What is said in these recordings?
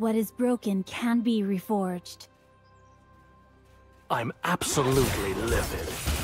What is broken can be reforged. I'm absolutely livid.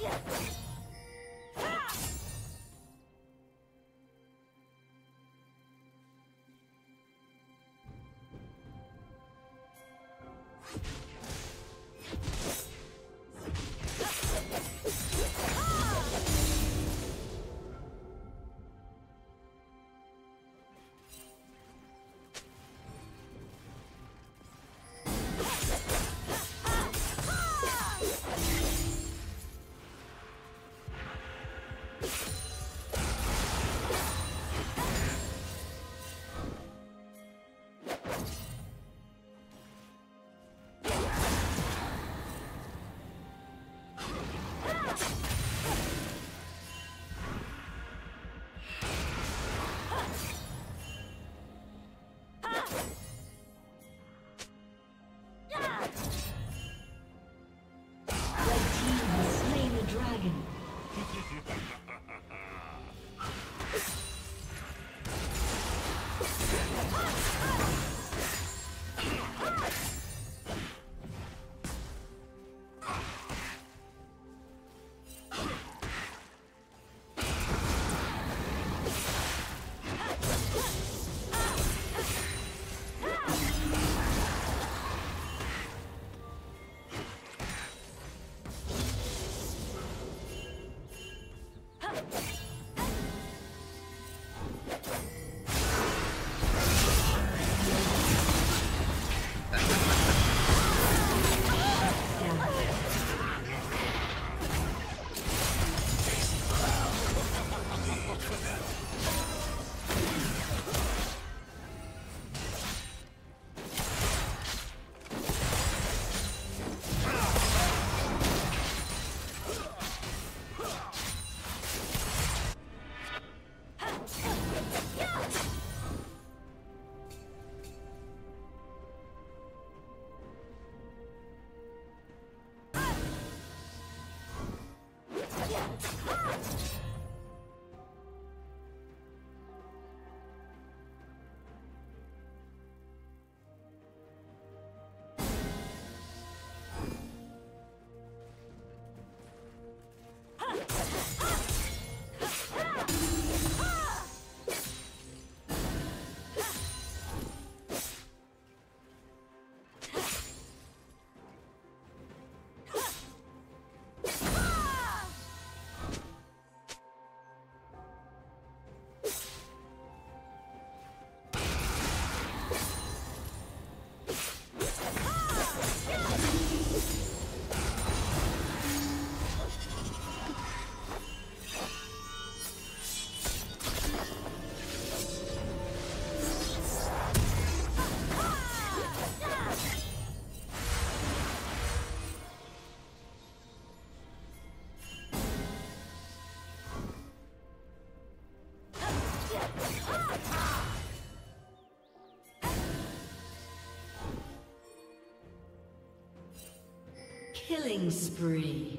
Yes! Killing spree.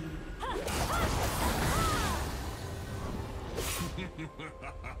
ha ha.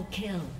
Double kill.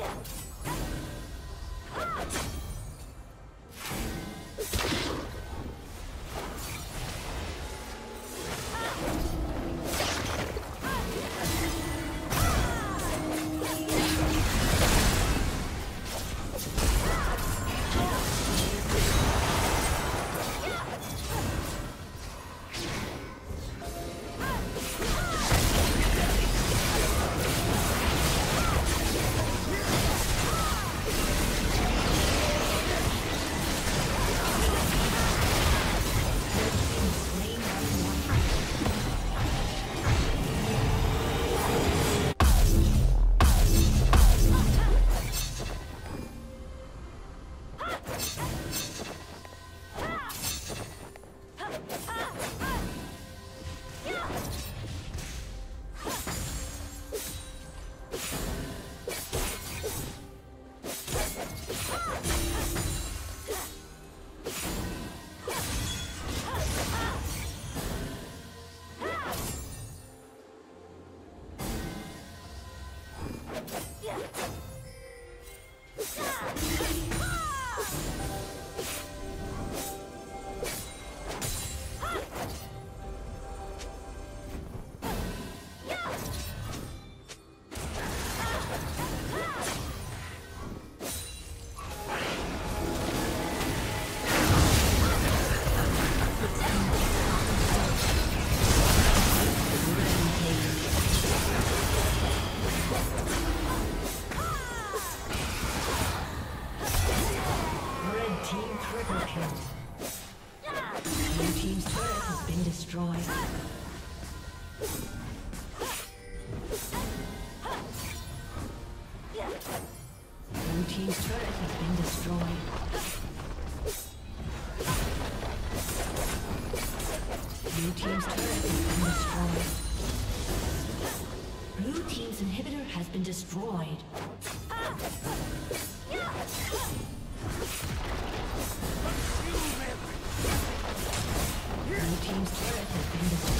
Red Unstoppable.